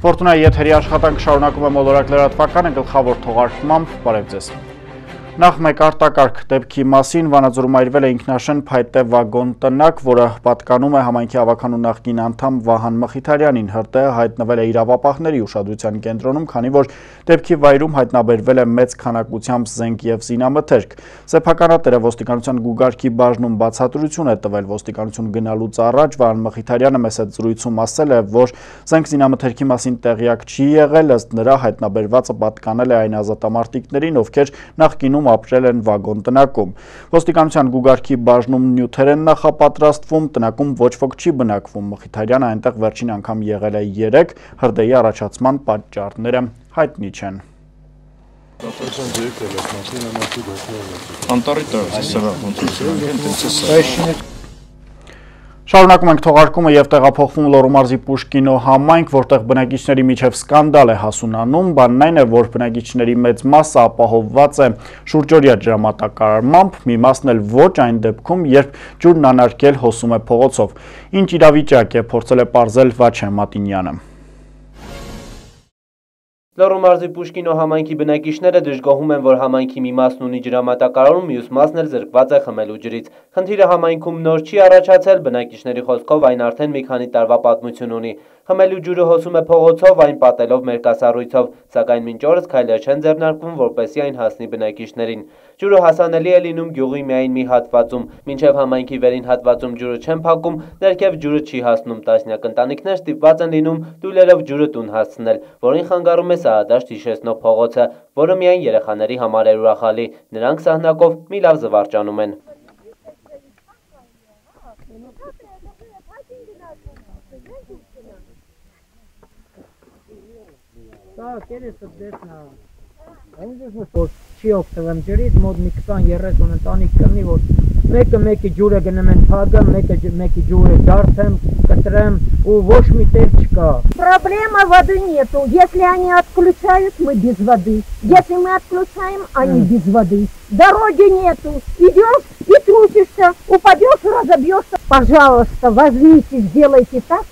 Ֆորտունայի եթերի աշխատանք շարունակում է մոլորակ լրատվականը գլխավոր թողարկմամբ, բարև ձեզ։ Նախ մեկ արտակարգ դեպքի մասին վանաձորում այրվել է ինքնաշեն փայտե վագոն տնակ, որը պատկանում է համայնքի ավականու նախկին անդամ Վահան Մխիթարյանին։ ՀՌՏ-ը հայտնվել է իրավապահների ուշադրության կենտրոնում, քանի որ դեպքի վայրում հայտնաբերվել է մեծ քանակությամբ զենք եւ զինամթերք։ Սեփականատերը ոստիկանության գուգարքի բաժնում բացատրություն է տվել ոստիկանություն գնալուց առաջ Վահան Մխիթարյանը մեծ զրույցում ասել է, որ զենք զինամթերքի մասին տեղյակ չի եղել, ըստ նրա հայտնաբերվածը պատկանել է այն ազատամարտիկներին, ովքեր նախկինում ապրել են վագոն տնակում։ Ոստիկանության գուգարքի բաժնում նյութեր են նախապատրաստվում, տնակում ոչ ոք չի բնակվում։ Մխիթարյանը այնտեղ վերջին անգամ եղել է 3, հրդեհի առաջացման պատճառները հայտնի չեն։ Անտարի տար, սրա ոնց է։ Շարունակում ենք թողարկումը եւ տեղափոխվում Լոռու մարզի Պուշկինո համայնք, որտեղ բնակիչների միջև սկանդալ է հասունանում, բանն այն է, որ բնակիչների մեծ մասը ապահովված է շուրջօրյա ջրամատակարարմամբ, մի մասն էլ ոչ այն դեպքում, երբ ջուրն անարգել հոսում է փողոցով։ Ինչ իրավիճակ է, փորձել է ողջել Վաչե Մատինյանը։ Լոռու մարզի Պուշկինո համայնքի բնակիչները դժգոհում են, որ համայնքի մի մասն ունի ջրամատակարարում, մյուս մասն էլ զրկված է խմելու ջրից։ Խնդիրը համայնքում նոր չի առաջացել, բնակիչների խոսքով այն արդեն մի քանի տարվա պատմություն ունի։ Խմելու ջուրը հոսում է փողոցով, այն պատելով մերկասառույցով, սակայն մինչ օրս քայլեր չեն ձեռնարկվում, որպեսզի այն հասնի բնակիչներին։ Ջուրը հասանելի է լինում գյուղի միայն մի հատվածում, մինչև համայնքի վերին հատվածում ջուրը չեն փակում, ներքև ջուրը չի հասնում, տասնյակ ընտանիքներ ստիպված են լինում դույլերով ջուրը տուն հասցնել, որին խանգարում է սահադաշտ հիշեցնող փողոցը, որը միայն երեխաների համար էր ուրախալի։ Նրանք սահնակով մի լավ զվարճանում են։ Սա կերեսը դեսնա։ Այնպես որ չի օգտվեմ ջրից մոտ մի 20-30 ընտանիք կնի որ մեկը մեկի ջուրը գնում են փագը, մեկը մեկի ջուրը դարձեմ, կտրեմ ու ոչ մի տեղ չկա։ Проблема воды нету. Если они отключают, мы без воды. Если мы отключаем, они без воды. Дороги нету. Идешь и трусишься, упадешь, разобьешься. Пожалуйста, возьмите, сделайте так,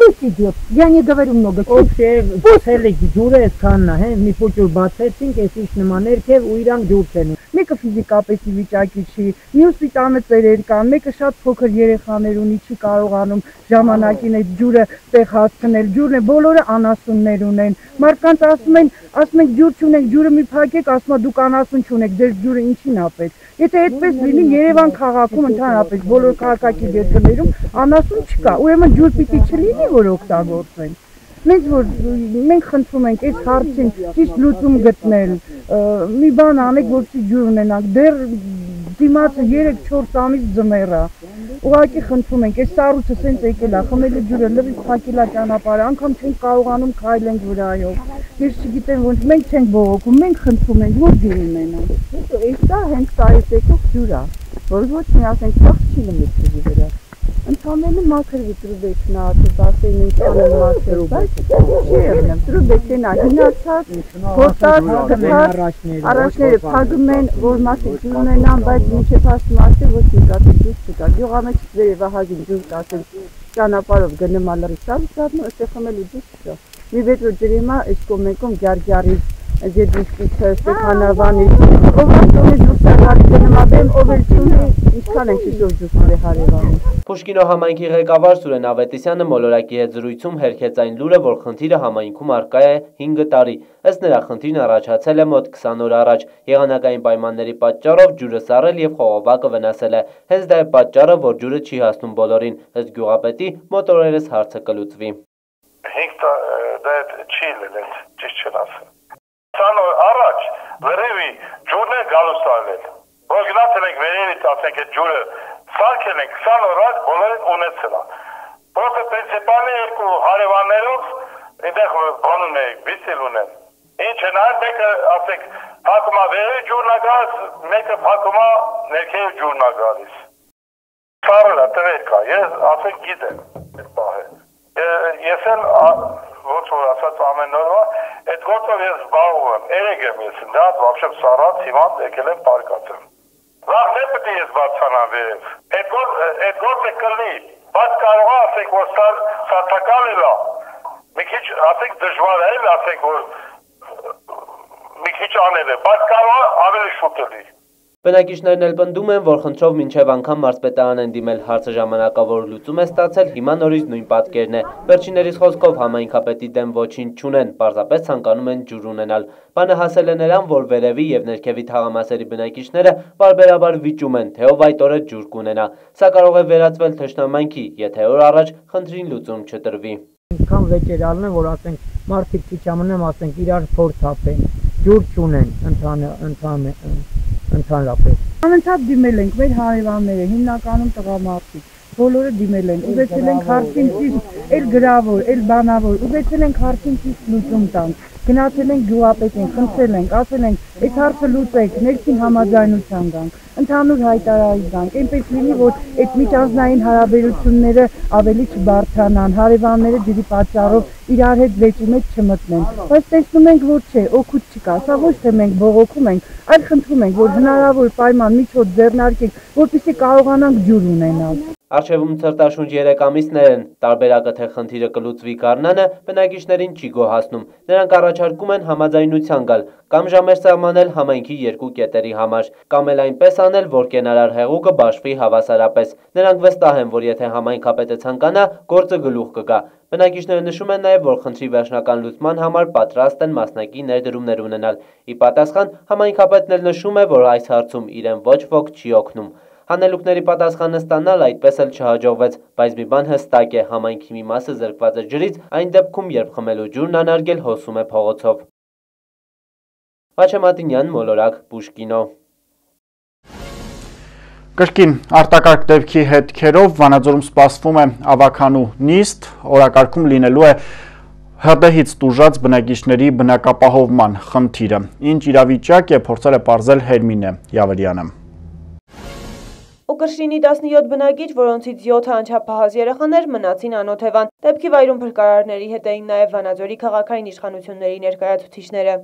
Чуть идет. Я не говорю много. Ովքեր ցելիկ ջուրը քաննա, հե, մի փոքր բացեցինք, այս ինչ նման ներքև ու իրան ջուր տեն։ Մեկը ֆիզիկապես վիճակի չի, մյուսի տանը ծերեր կան, մեկը շատ փոքր երեխաներ ունի, չի կարողանում ժամանակին այդ ջուրը տեղ հասցնել։ Ջուրն է, բոլորը անասուններ ունեն։ Մարդկանց ասում են, ասում են ջուր չունենք, ջուրը մի փակեք, ասում են դուք անասուն չունեք, ձեր ջուրը ինչին ա պետք։ Եթե այդպես լինի Երևան քաղաքում ընդհանրապես բոլոր քաղաքակի երկրներում անասուն չկա։ Ուրեմն ջուր պիտի չլինի, որ օգտագործեն։ Մենք որ մենք խնդրում ենք այս հարցին ճիշտ լուծում գտնել, մի բան անեք, որպեսզի ջուր ունենանք։ Դեռ դիմացը 3-4 ամիս ձմեռ է։ Ուղղակի խնդրում ենք, այս սառույցը սենց եկել է, խմելու ջուրը լրիվ փակել է ճանապարհը, անգամ չենք կարողանում քայլենք վրայով։ Ես չգիտեմ ոնց մենք չենք բողոքում, մենք խնդրում ենք, որ ջուր ունենան։ Այստեղ հենց տարից եկող ջուր է, որ ոչ մի ասենք ծախս չի լմի ջուրի վրա։ Ընդհանրապես մաքրվի ինքան մաքրու, բայց չի եղնեմ, տրուբեքնա, հինացած, գործած, գտած, առաջները փագում են, որ մասը ջուր ունենան, բայց մինչև հասնում ասել, ոչ մի կատի ջուր չկա, գյուղամեջ վերևահագին ջուր կասել, ճանապարով գնում ալրի սավ, սավնում, այստեղ խմելու ջուր չկա։ Մի վետրո ջրի մա, այս կոմեկում գյարգյարից, դեպիստիցը, Ստեփանավանից, ով ասում է դուսակարի նամաբեմ, ով էլ չունի, ինչքան են շիշով դուսները հարևանում։ Պուշկինո համայնքի ղեկավար Սուրեն Ավետիսյանը մոլորակի հետ զրույցում հերքեց այն լուրը, որ խնդիրը համայնքում արկա է 5 տարի։ Ըստ նրա խնդիրն առաջացել է մոտ 20 օր առաջ։ Եղանակային պայմանների պատճառով ջուրը սառել եւ խողովակը վնասել է։ Հենց դա է պատճառը, որ ջուրը չի հասնում բոլորին։ Ըստ գյուղապետի մոտորերս հարցը կլուծվի։ 5 դա չի լել, ճիշտ չեն ասել ցանո առաջ վերևի ջուրն է գալուս արել որ գնացել ենք վերևից ասենք այդ ջուրը սարքել ենք 20 օր առաջ բոլորին ունեցել է Պրոստը պրինցիպալի երկու հարևաններով այնտեղ բան ունեն, վիսիլ ունեն։ Ինչ են այն մեկը, ասենք, փակումա վերևի ջուրնա գալիս, մեկը փակումա ներքև ջուրնա գալիս։ Սարելա տվեր կա, ես ասենք գիտեմ այդ պահը։ Ես էլ ոնց որ ասած ամեն օրվա այդ գործով ես զբաղվում եմ, երեք եմ ես դա вообще սառած հիմա եկել եմ պարկացեմ։ Վաղ դե պետք է ես բացանամ վերև։ Այդ գործ այդ գործը կլինի, բայց կարող է ասենք որ սա սատակալ է լա։ մի քիչ ասենք դժվար է, ասենք որ մի քիչ անել է, բայց կարող ավելի շուտ լինի։ Բնակիչներն էլ պնդում են, որ խնդրով մինչև անգամ մարզպետարան են դիմել հարցը ժամանակավոր լուծում է ստացել, հիմա նորից նույն պատկերն է։ Վերջիններիս խոսքով համայնքապետի դեմ ոչինչ չունեն, պարզապես ցանկանում են ջուր ունենալ։ Բանը հասել է նրան, որ վերևի եւ ներքևի թաղամասերի բնակիչները բարբերաբար վիճում են, թե ով այդ օրը ջուր կունենա։ Սա կարող է վերածվել թշնամանքի, եթե օր առաջ խնդրին լուծում չտրվի։ Ինչքան վեճեր ալնեն, որ ասենք մարդիկ քիչ ամնեմ, ասենք իրար փորձ ապեն, ջուր չունեն, ընթանը, ընդհանրապես։ Անընդհատ դիմել ենք մեր հարևանները, հիմնականում տղամարդիկ, բոլորը դիմել են, ուզեցել ենք հարցին ճիշտ, էլ գրավոր, էլ բանավոր, ուզեցել ենք հարցին ճիշտ լուծում տանք։ Գնացել ենք գյուղապետին, խնդրել ենք, ասել ենք, այս հարցը լուծեք, ներքին համաձայնության գանք, ընդհանուր հայտարարի գանք, այնպես լինի, որ այդ միջանձնային հարաբերությունները ավելի չբարձրանան, հարևանները ջրի պատճառով իրար հետ վեճի մեջ չմտնեն։ Բայց տեսնում ենք, որ չէ, օգուտ չկա, սա ոչ թե մենք բողոքում ենք, այլ խնդրում ենք, որ հնարավոր պայման միջոց ձեռնարկենք, որպեսզի կարողանանք ջուր ունենալ։ Արչևում ցրտաշունչ 3 ամիսներ են, տարբերակը թե խնդիրը կլուծվի Գառնանը բնակիչներին չի գոհացնում։ Նրանք առաջարկում են համաձայնության գալ կամ ժամեր սահմանել համայնքի երկու կետերի համար, կամ էլ այնպես անել, որ կենարար հեղուկը բաշխվի հավասարապես։ Նրանք վստահ են, որ եթե համայնքապետը ցանկանա, գործը գլուխ կգա։ Բնակիչները նշում են նաև, որ խնդրի վերջնական լուծման համար պատրաստ են մասնակի ներդրումներ ունենալ։ Ի պատասխան համայնքապետն էլ նշում է, որ այս հարցում իրեն ոչ ոք չի օգնում։ Հանելուկների պատասխանը ստանալ այդպես էլ չհաջողվեց, բայց մի բան հստակ է, համայնքի մի մասը զրկված է ջրից, այն դեպքում, երբ խմելու ջուրն անարգել հոսում է փողոցով։ Վաչե Մատինյան, Մոլորակ, Պուշկինո Կրկին արտակարգ դեպքի հետքերով Վանաձորում սպասվում է ավականու նիստ, օրակարգում լինելու է հրդեհից տուժած բնակիչների բնակապահովման խնդիրը։ Ինչ իրավիճակ է փորձել է ողջել Հերմինե Յավրյանը։ Կրշինի 17 բնակիչ, որոնցից 7-ը անչափահաս երեխաներ մնացին անօթևան։ Դեպքի վայրում փրկարարների հետ էին նաև Վանաձորի քաղաքային իշխանությունների ներկայացուցիչները։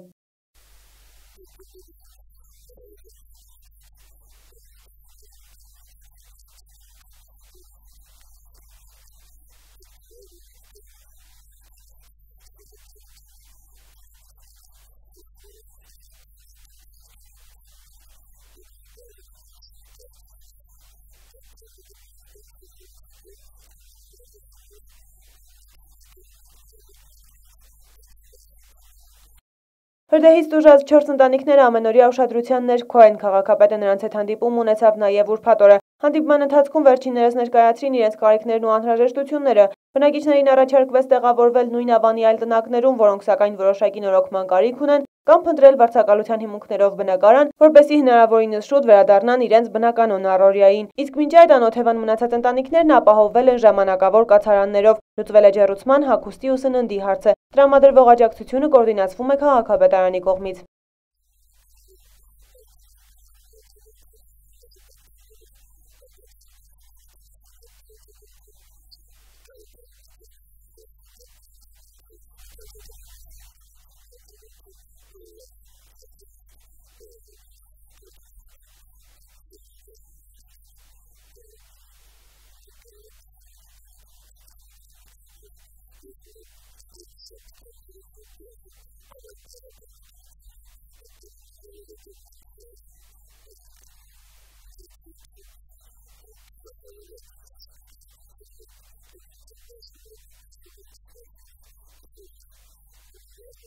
Հրդեհից տուժած չորս ընտանիքները ամենօրյա ուշադրության ներքո են քաղաքապետը նրանց հետ հանդիպում ունեցավ նաև ուրբաթ օրը։ Հանդիպման ընթացքում վերջիններս ներկայացրին իրենց կարիքներն ու անհրաժեշտությունները։ Բնակիչներին առաջարկվեց տեղավորվել նույն Ավանի այլ տնակներում, որոնք սակայն որոշակի նորոգման կարիք ունեն, կամ փնտրել վարձակալության հիմունքներով բնակարան, որպեսզի հնարավորինս շուտ վերադառնան իրենց բնականոն առօրյային։ Իսկ մինչ այդ անօթևան մնացած ընտանիքներն ապահովվել են ժամանակավոր կացարաններով։ Լուծվել է ջեռուցման, հագուստի ու սննդի հարցը։ Տրամադրվող աջակցությունը կոորդինացվում է քաղաքապետարանի կողմից։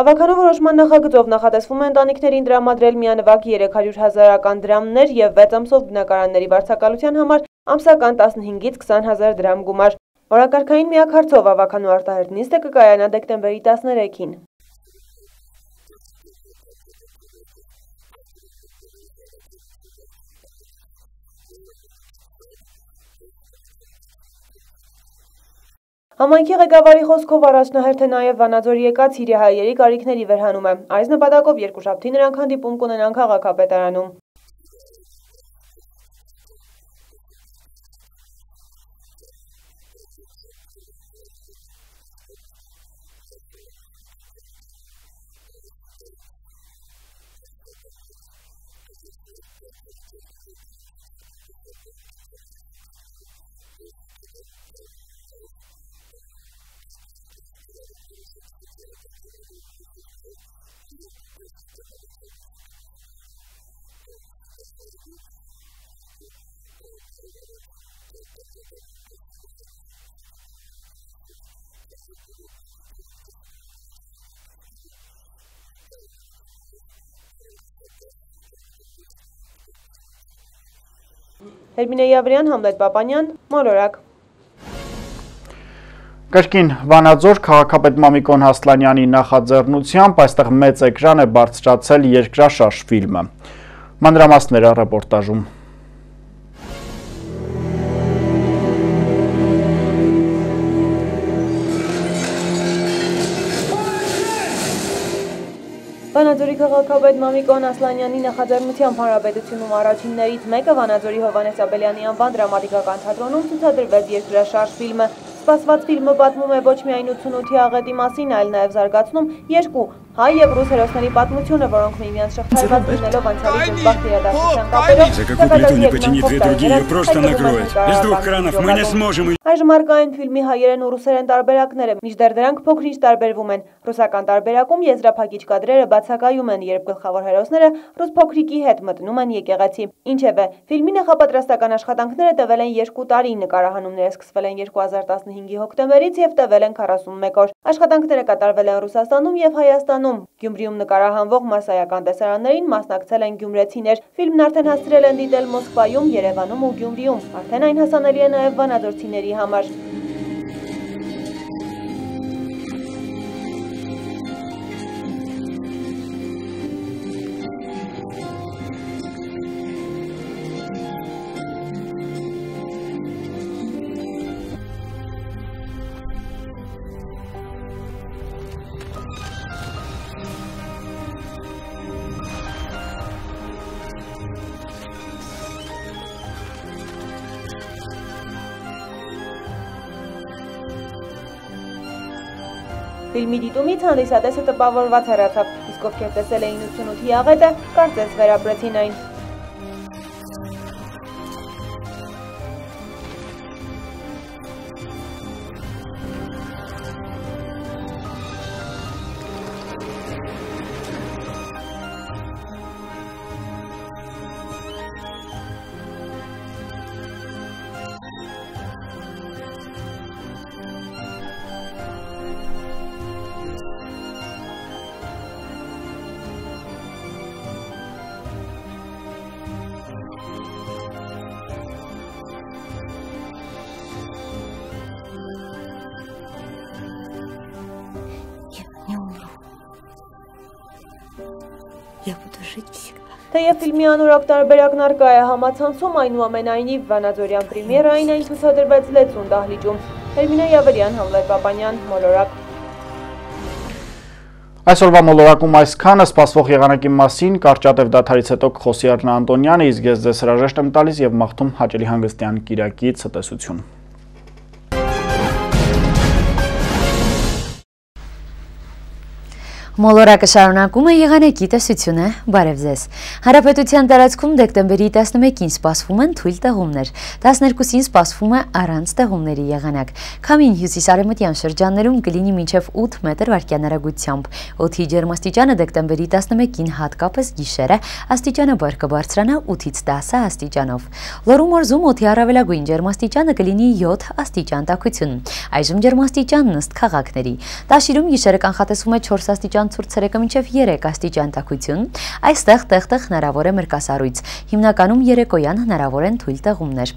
Ավականու որոշման նախագծով նախատեսվում է ընտանիքներին տրամադրել միանվագ 300 հազարական դրամներ և 6 ամսով բնակարանների վարձակալության համար ամսական 15-ից 20 հազար դրամ գումար։ Օրակարգային միակ հարցով ավականու արտահերտ նիստը կկայանա դեկտեմբերի 13-ին։ Համայնքի ղեկավարի խոսքով առաջնահերթ է նաև Վանաձորի եկած սիրիահայերի կարիքների վերհանումը։ Այս նպատակով երկուշաբթի նրանք հանդիպում կունենան քաղաքապետարանում։ Հերմինե Յավրյան, Համլետ Պապանյան, Մոլորակ։ Կրկին Վանաձոր քաղաքապետ Մամիկոն Հասլանյանի նախաձեռնությամբ այստեղ մեծ էկրան է բարձրացել երկրաշարժ ֆիլմը։ Մանրամասները ռեպորտաժում։ Վանաձորի քաղաքապետ Մամիկոն Ասլանյանի նախաձեռնությամբ հանրապետությունում առաջիններից մեկը Վանաձորի Հովանես Աբելյանի անվան դրամատիկական թատրոնում ցուցադրվեց երկրաշարժ ֆիլմը։ Սպասված ֆիլմը պատմում է ոչ միայն 88-ի աղետի մասին, այլ նաև զարգացնում երկու հայ եւ ռուս հերոսների պատմությունը, որոնք միմյանց շղթայված լինելով անցյալի դժբախտ իրադարձության կապերով, За какую плиту не потяни, две другие ее просто накроет. Без двух кранов мы не сможем. Այժմ արկային ֆիլմի հայերեն ու ռուսերեն տարբերակները, միջդեռ դրանք փոքրինչ տարբերվում են։ Ռուսական տարբերակում եզրափակիչ կադրերը բացակայում են, երբ գլխավոր հերոսները ռուս փոքրիկի հետ մտնում են եկեղեցի։ Ինչևէ, ֆիլմի նախապատրաստական աշխատանքները տևել են 2 տարի, նկարահանումները սկսվել են 2015-ի հոկտեմբերից եւ տևել են 41 օր։ Աշխատանքները կատարվել են Ռուսաստանում եւ Հայաստանում։ Գյումրիում նկարահանվող մասսայական տեսարաններին մասնակցել են գյումրեցիներ։ Ֆիլմն արդեն հասցրել են դիտել Մոսկվայում, Երևանում ու Գյումրիում։ Արդեն այն հասանելի է նաեւ վանաձորցիների համար։ Ֆիլմի դիտումից հանդիսատեսը տպավորված հեռացավ, իսկ ովքեր տեսել էին 88-ի աղետը, կարծես վերապրեցին այն։ շիք։ Թեև ֆիլմի անոր ակտարբերակն արկա է համացանցում, այնուամենայնիվ Վանաձորյան պրեմիերային այն ցուցադրվեց Լեցուն դահլիճում։ Հերմինե Յավերյան, Համլետ Պապանյան, Մոլորակ։ Այսօրվա մոլորակում այսքանը սպասվող եղանակի մասին կարճատև դաթարից հետո կխոսի Արնա Անտոնյանը, իսկ ես ձեզ հրաժեշտ եմ տալիս եւ մաղթում հաճելի հանգստյան կիրակի ցտեսություն։ Մոլորակը շարունակում է եղանակի տեսությունը, բարև ձեզ։ Հարապետության տարածքում դեկտեմբերի 11-ին սպասվում են թույլ տեղումներ, 12-ին սպասվում է առանց տեղումների եղանակ։ Քամին հյուսիսարևմտյան շրջաններում կլինի մինչև 8 մետր վարկյանարագությամբ։ Օդի ջերմաստիճանը դեկտեմբերի 11-ին հատկապես գիշերը աստիճանաբար կբարձրանա 8-ից 10 աստիճանով։ Լոռու մարզում օդի առավելագույն ջերմաստիճանը կլինի 7 աստիճան տաքություն։ Այժմ ջերմաստիճանն ըստ քաղաքների։ Տաշիրում գիշերը կանխատեսվում է 4 աստիճան աստիճան ցուրտ ցրեկը մինչև 3 աստիճան տաքություն, այստեղ տեղ-տեղ հնարավոր է մրկասառույց։ Հիմնականում երեկոյան հնարավոր են թույլ տեղումներ։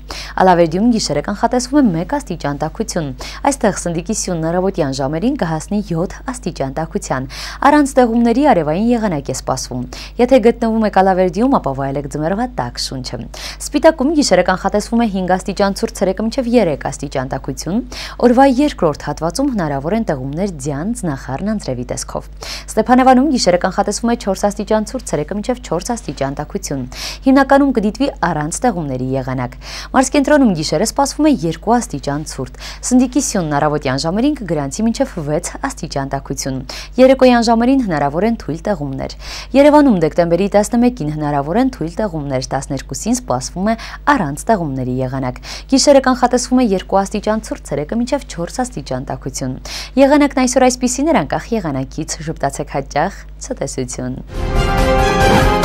Ալավերդիում գիշերը կանխատեսվում է 1 աստիճան տաքություն։ Այստեղ սնդիկի սյունն առավոտյան ժամերին կհասնի 7 աստիճան տաքության։ Առանց տեղումների արևային եղանակ է սպասվում։ Եթե գտնվում եք Ալավերդիում, ապա վայելեք ձմեռվա տաք շունչը։ Սպիտակում գիշերը կանխատեսվում է 5 աստիճան ցուրտ ցրեկը մինչև 3 աստիճան տաքություն։ Օրվա երկրորդ հատվածում հնարավոր են տեղումներ ձյան, ձնախառն անձրևի տեսքով։ Ստեփանավանում գիշերը կանխատեսվում է 4 աստիճան ցուրտ, ցերեկը մինչև 4 աստիճան տաքություն։ Հիմնականում կդիտվի առանց տեղումների եղանակ։ Մարզկենտրոնում գիշերը սպասվում է 2 աստիճան ցուրտ։ Սնդիկի սյունն առավոտյան ժամերին կգրանցի մինչև 6 աստիճան տաքություն։ Երեկոյան ժամերին հնարավոր են թույլ տեղումներ։ Երևանում դեկտեմբերի 11-ին հնարավոր են թույլ տեղումներ, 12-ին սպասվում է առանց տեղումների եղանակ։ Գիշերը կանխատեսվում է 2 աստիճան ցուրտ, ցերեկը մինչև 4 աստիճան տաքություն։ Եղանակն այսօր այսպիսին էր անկախ եղանակից Ստացեք հաճախ ցտեսություն։